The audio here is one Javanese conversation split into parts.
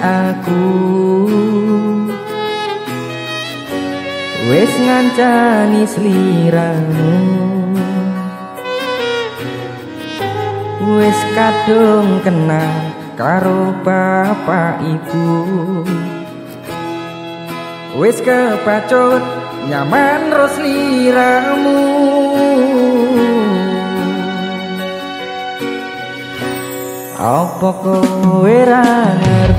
aku. Wes ngancani sliramu wes kadung kenal karo bapak ibu. Wes kepacut nyaman rosliramu Apa kowe ra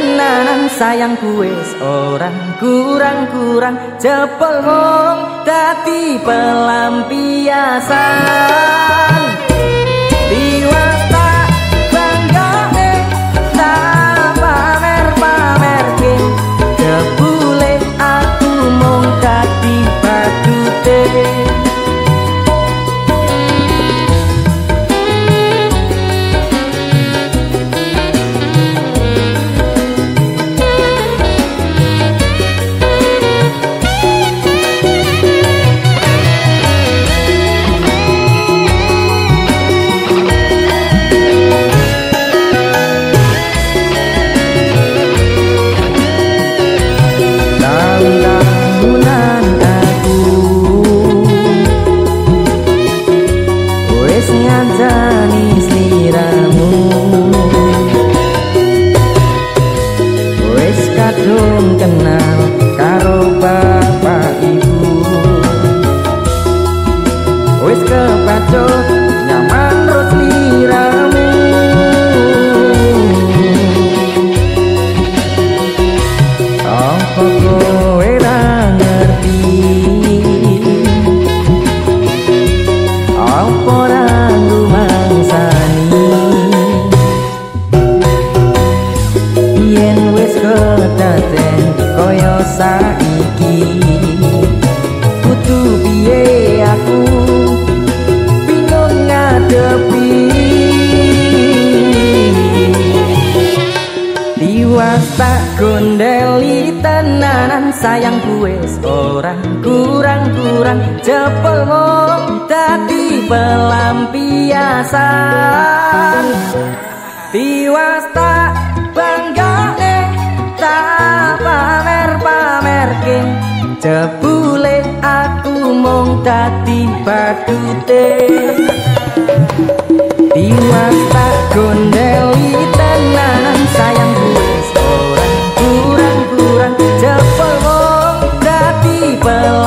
tenanan sayang kuis orang kurang-kurang jepel ngomong dati pelampiasan Yeah. Well.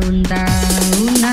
다운다운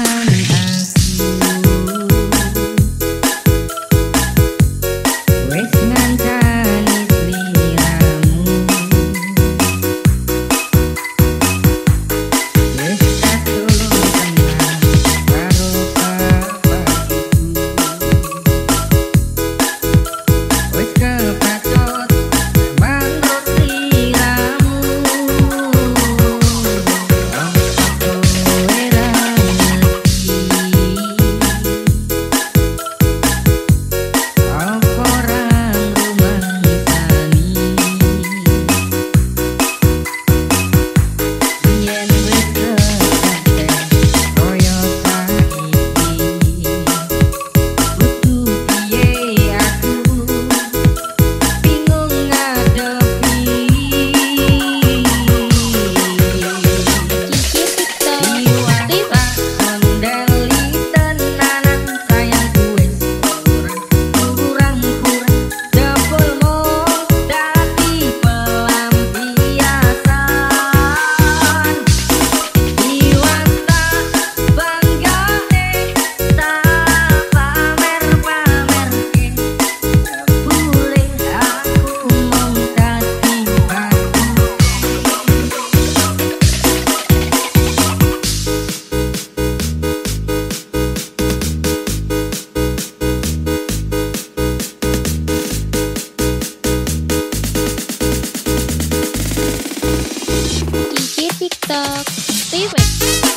第一回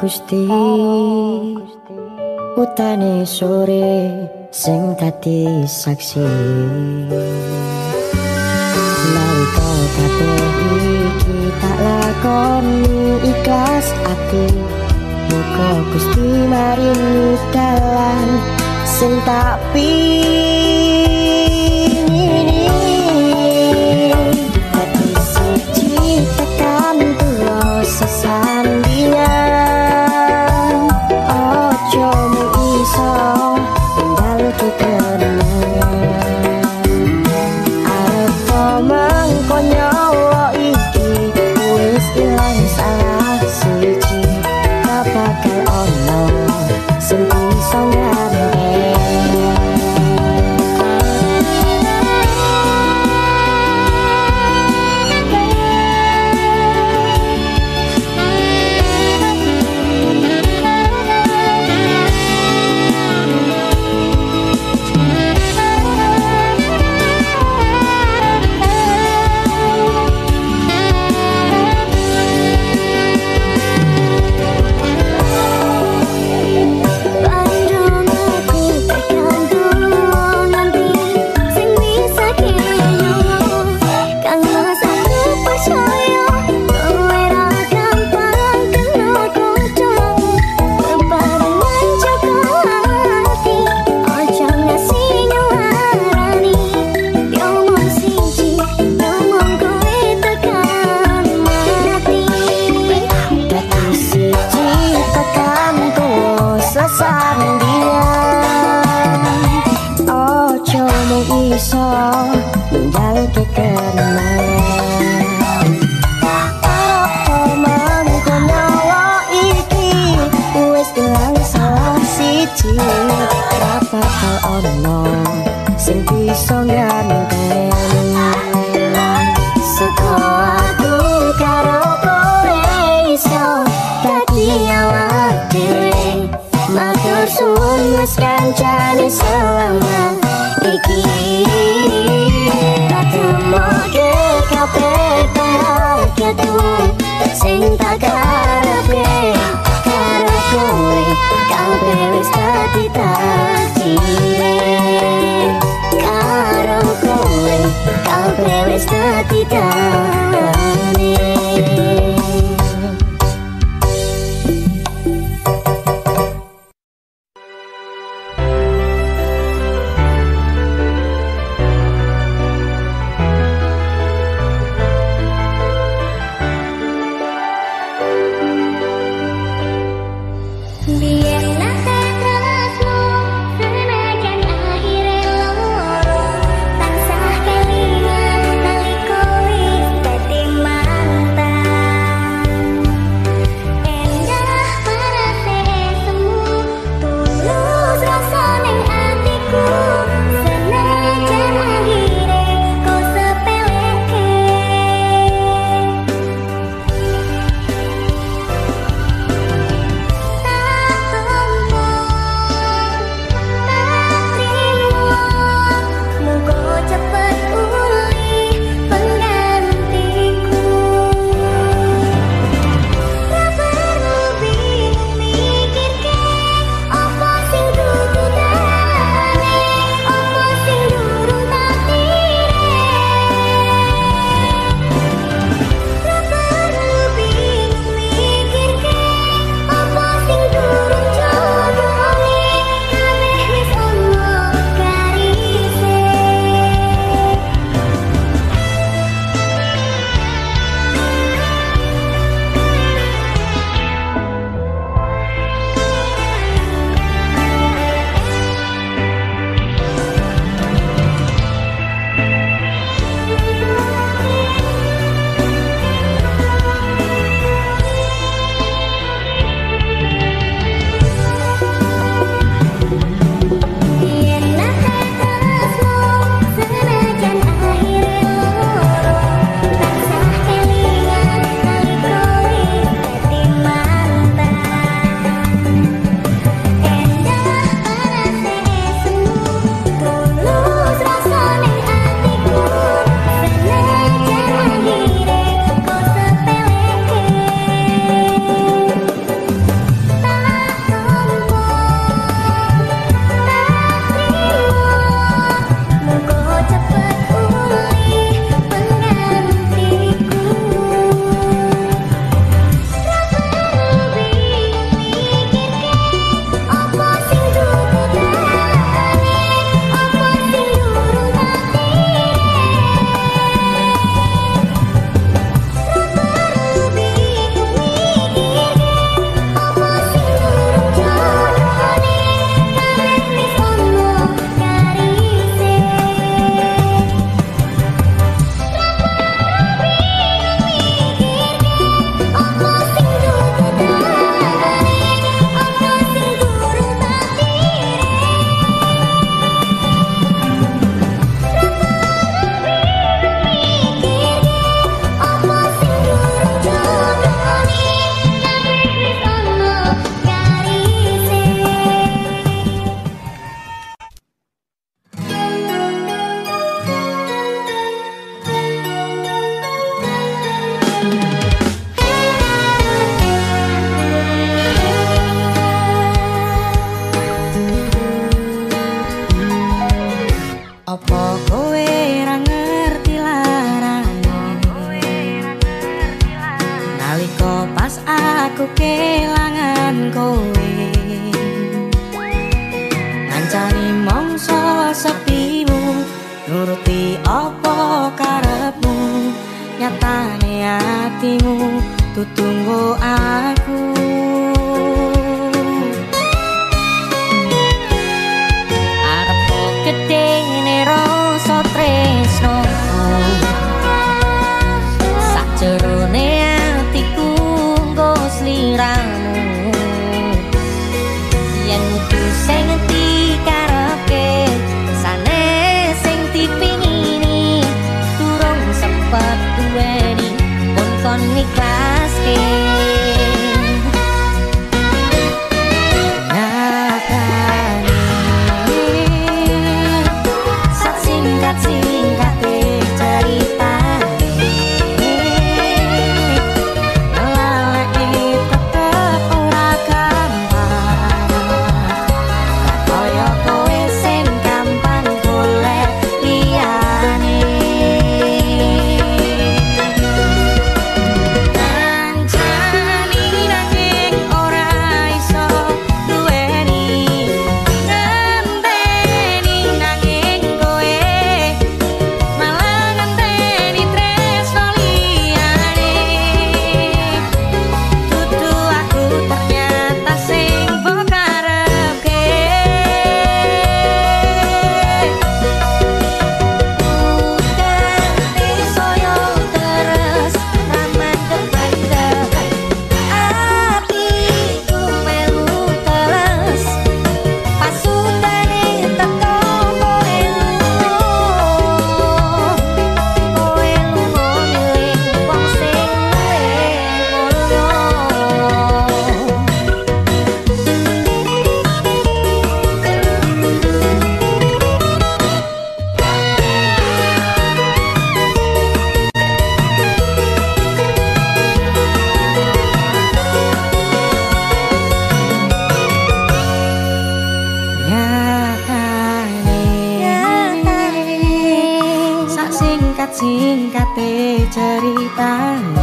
Gusti utane sore sing dadi saksi. Lalu kabehi kita lakon ikhlas ati muka Gusti maringi dalan sing tak pilih kon iklaske ceritanya